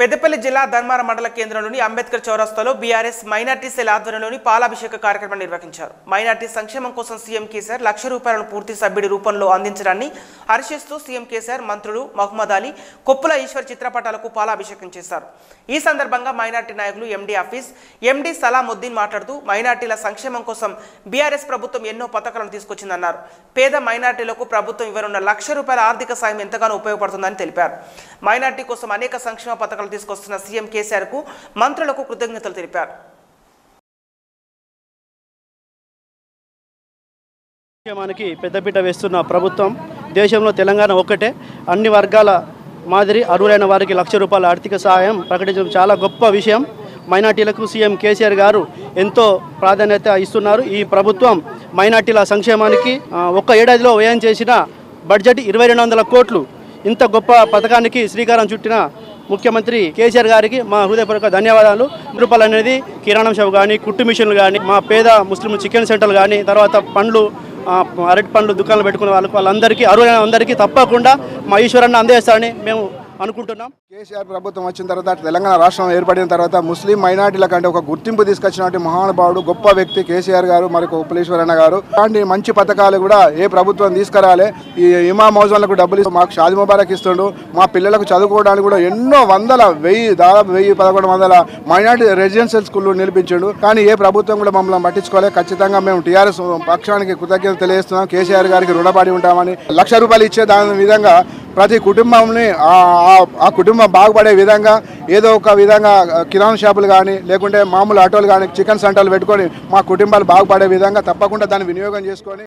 పెద్దపల్లి జిల్లా ధర్మార మండల కేంద్రంలోని అంబేద్కర్ చౌరస్తాలో బీఆర్ఎస్ మైనార్టీ సెల్ ఆధ్వర్యంలోని పాలాభిషేక కార్యక్రమం నిర్వహించారు. మైనార్టీ సంక్షేమం కోసం సీఎం కేసీఆర్ లక్ష రూపాయలను పూర్తి సభ్యుడి రూపంలో అందించడాన్ని హర్షిస్తూ సీఎం కేసీఆర్ మంత్రులు మహమ్మద్ అలీ కొప్పుల ఈశ్వర్ చిత్రపటాలకు పాలాభిషేకం చేశారు. ఈ సందర్భంగా మైనార్టీ నాయకులు ఎండీ ఆఫీస్ ఎండీ సలాముద్దీన్ మాట్లాడుతూ మైనార్టీల సంక్షేమం కోసం బీఆర్ఎస్ ప్రభుత్వం ఎన్నో పథకాలను తీసుకొచ్చిందన్నారు. పేద మైనార్టీలకు ప్రభుత్వం ఇవ్వనున్న లక్ష రూపాయల ఆర్థిక సాయం ఎంతగానో ఉపయోగపడుతుందని తెలిపారు. మైనార్టీ కోసం అనేక సంక్షేమ పథకాలు తీసుకొస్తున్న సీఎం కేసీఆర్కు మంత్రులకు కృతజ్ఞతలు తెలిపారు. సంక్షేమానికి పెద్దపీట వేస్తున్న ప్రభుత్వం దేశంలో తెలంగాణ ఒక్కటే. అన్ని వర్గాల మాదిరి అర్హులైన వారికి లక్ష రూపాయల ఆర్థిక సహాయం ప్రకటించడం చాలా గొప్ప విషయం. మైనార్టీలకు సీఎం కేసీఆర్ గారు ఎంతో ప్రాధాన్యత ఇస్తున్నారు. ఈ ప్రభుత్వం మైనార్టీల సంక్షేమానికి ఒక్క ఏడాదిలో వ్యయం చేసిన బడ్జెట్ ఇరవై రెండు వందల కోట్లు. ఇంత గొప్ప పథకానికి శ్రీకారం చుట్టిన ముఖ్యమంత్రి కేసీఆర్ గారికి మా హృదయపూర్వక ధన్యవాదాలు. రూపాయలు అనేది కిరాణం షాప్ కానీ కుట్టు మిషన్లు కానీ మా పేద ముస్లిం చికెన్ సెంటర్లు కానీ తర్వాత పండ్లు అరటి పండ్లు దుకాణాలు పెట్టుకున్న వాళ్ళకి వాళ్ళందరికీ అర్హులైన అందరికీ తప్పకుండా మా ఈశ్వరాన్ని అందజేస్తారని మేము అనుకుంటున్నాం. కేసీఆర్ ప్రభుత్వం వచ్చిన తర్వాత తెలంగాణ రాష్ట్రం ఏర్పడిన తర్వాత ముస్లిం మైనార్టీల కంటే ఒక గుర్తింపు తీసుకొచ్చినటువంటి మహానుభావుడు గొప్ప వ్యక్తి కేసీఆర్ గారు మరి ఉప్పలేశ్వరన్న గారు. అలాంటి మంచి పథకాలు కూడా ఏ ప్రభుత్వం తీసుకురాలే. ఈ ఇమా మౌజన్లకు డబ్బులు ఇస్తూ మాకు షాది ముబారక్ ఇస్తుండు. మా పిల్లలకు చదువుకోవడానికి కూడా ఎన్నో వందల వెయ్యి దాదాపు వెయ్యి పదకొండు వందల మైనార్టీ రెసిడెన్షియల్ స్కూళ్ళు నిలిపించాడు. కానీ ఏ ప్రభుత్వం కూడా మమ్మల్ని పట్టించుకోలే. ఖచ్చితంగా మేము టీఆర్ఎస్ పక్షానికి కృతజ్ఞత తెలియజేస్తున్నాం. కేసీఆర్ గారికి రుణపడి ఉంటామని లక్ష రూపాయలు ఇచ్చే దాని విధంగా ప్రతి కుటుంబంని ఆ- కుటుంబం బాగుపడే విధంగా ఏదో ఒక విధంగా కిరాణా షాపులు కానీ లేకుంటే మామూలు ఆటోలు కానీ చికెన్ సెంటర్లు పెట్టుకొని మా కుటుంబాలు బాగుపడే విధంగా తప్పకుండా దాన్ని వినియోగం చేసుకొని